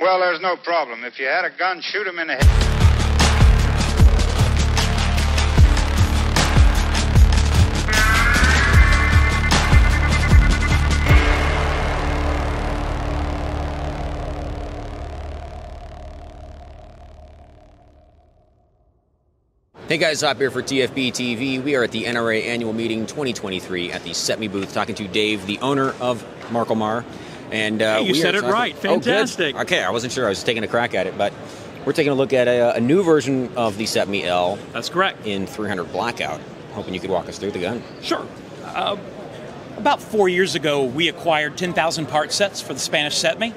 Well, there's no problem. If you had a gun, shoot him in the head. Hey guys, Hop here for TFB TV. We are at the NRA Annual Meeting 2023 at the CETME booth, talking to Dave, the owner of MarColMar. And uh, Hey, you said it right. Oh. Fantastic. okay, I wasn't sure. I was taking a crack at it, but we're taking a look at a, a new version of the CETME L That's correct. in 300 Blackout. Hoping you could walk us through the gun. Sure. Uh, about four years ago, we acquired 10,000 part sets for the Spanish CETME.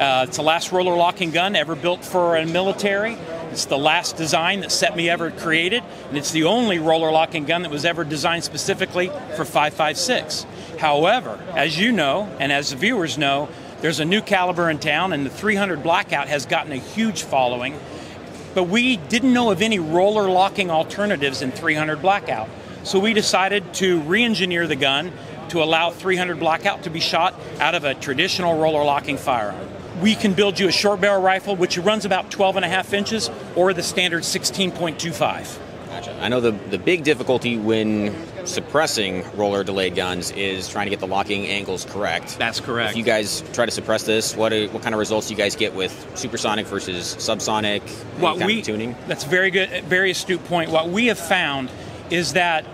Uh, it's the last roller locking gun ever built for a military. It's the last design that CETME ever created, and it's the only roller locking gun that was ever designed specifically for 5.56. However, as you know, and as the viewers know, there's a new caliber in town, and the 300 Blackout has gotten a huge following. but we didn't know of any roller locking alternatives in 300 blackout. So we decided to re-engineer the gun to allow 300 blackout to be shot out of a traditional roller locking firearm. We can build you a short barrel rifle, which runs about 12 and a half inches, or the standard 16.25. Gotcha. I know the, the big difficulty when suppressing roller delayed guns is trying to get the locking angles correct. That's correct. If you guys try to suppress this, what uh, what kind of results do you guys get with supersonic versus subsonic? What kind we of tuning? that's very good very astute point what we have found is that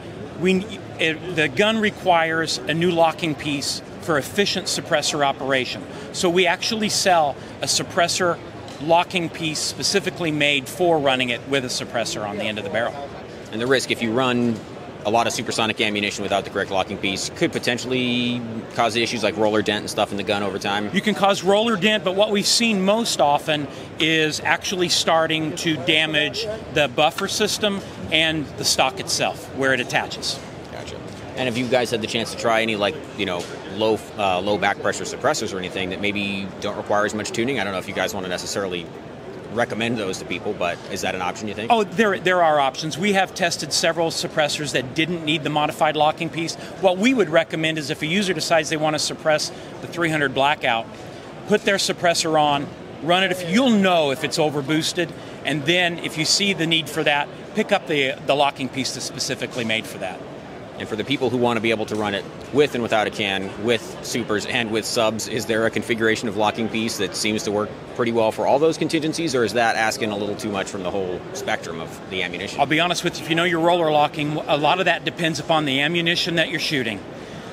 we it, the gun requires a new locking piece for efficient suppressor operation so we actually sell a suppressor locking piece specifically made for running it with a suppressor on the end of the barrel And the risk, if you run a lot of supersonic ammunition without the correct locking piece, could potentially cause issues like roller dent and stuff in the gun over time. You can cause roller dent, but what we've seen most often is actually starting to damage the buffer system and the stock itself where it attaches. And if you guys had the chance to try any like you know low uh, low back pressure suppressors or anything that maybe don't require as much tuning? I don't know if you guys want to necessarily recommend those to people, but is that an option you think? Oh, there, there are options. We have tested several suppressors that didn't need the modified locking piece. What we would recommend is if a user decides they want to suppress the 300 blackout, put their suppressor on, run it. If you'll know if it's overboosted, and then if you see the need for that, pick up the the locking piece that's specifically made for that. And for the people who want to be able to run it with and without a can, with supers and with subs, is there a configuration of locking piece that seems to work pretty well for all those contingencies, or is that asking a little too much from the whole spectrum of the ammunition? I'll be honest with you, if you know your roller locking, a lot of that depends upon the ammunition that you're shooting.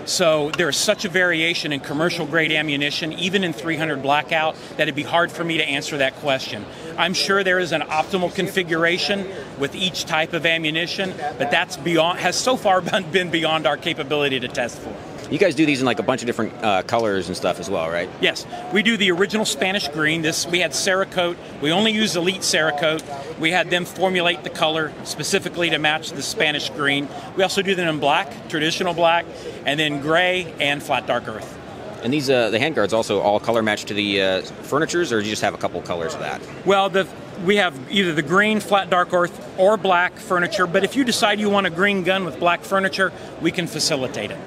So there's such a variation in commercial grade ammunition, even in 300 blackout, that it'd be hard for me to answer that question. I'm sure there is an optimal configuration with each type of ammunition, but that's beyond has so far been been beyond our capability to test for. You guys do these in like a bunch of different uh, colors and stuff as well, right? Yes, we do the original Spanish green. This we had Cerakote. We only use Elite Cerakote. We had them formulate the color specifically to match the Spanish green. We also do them in black, traditional black, and then gray and flat dark earth. And these uh, the handguards also all color match to the uh, furnitures, or do you just have a couple colors of that? Well, the we have either the green, flat dark earth, or black furniture. But if you decide you want a green gun with black furniture, we can facilitate it.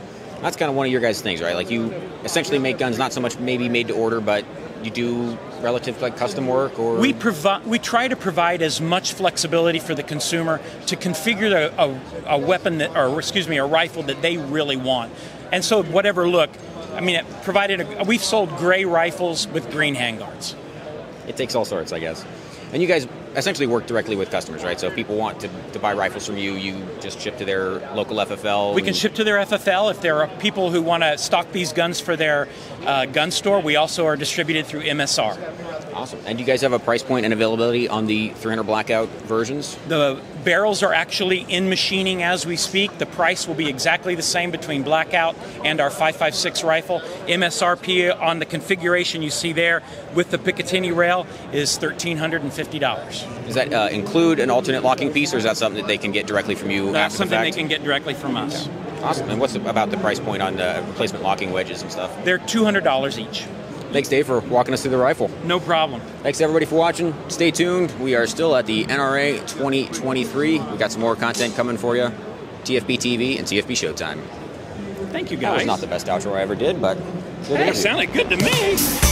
That's kind of one of your guys' things, right? Like you essentially make guns not so much maybe made to order, but you do relative like custom work or We provide, we try to provide as much flexibility for the consumer to configure a, a, a weapon that, or excuse me, a rifle that they really want. And so, whatever look, I mean, it provided. A, we've sold gray rifles with green handguards. it takes all sorts, I guess. And you guys essentially work directly with customers, right? So if people want to, to buy rifles from you, you just ship to their local FFL. We can ship to their FFL if there are people who want to stock these guns for their uh, gun store. We also are distributed through MSR. Awesome. And do you guys have a price point and availability on the 300 blackout versions? The barrels are actually in machining as we speak. The price will be exactly the same between Blackout and our 5.56 rifle. MSRP on the configuration you see there with the Picatinny rail is $1,350. Does that uh, include an alternate locking piece, or is that something that they can get directly from you That's something the they can get directly from us. Awesome. And what's about the price point on the replacement locking wedges and stuff? They're $200 each. Thanks, Dave, for walking us through the rifle. No problem. Thanks everybody for watching. Stay tuned. We are still at the NRA 2023. We got some more content coming for you. TFB TV and TFB Showtime. Thank you, That was guys. not the best outro I ever did, but hey, interview. sounded good to me.